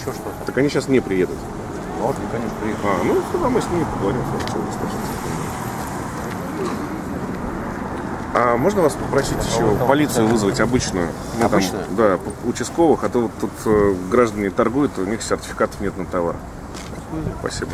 еще что-то. Так они сейчас не приедут. Ну, ладно, конечно, приедут. А, ну тогда мы с ними поговорим. А можно вас попросить еще вот там полицию вызвать обычную? Мы там, Обычную? да, участковых, а то вот тут э, граждане торгуют, у них сертификатов нет на товар. Спасибо.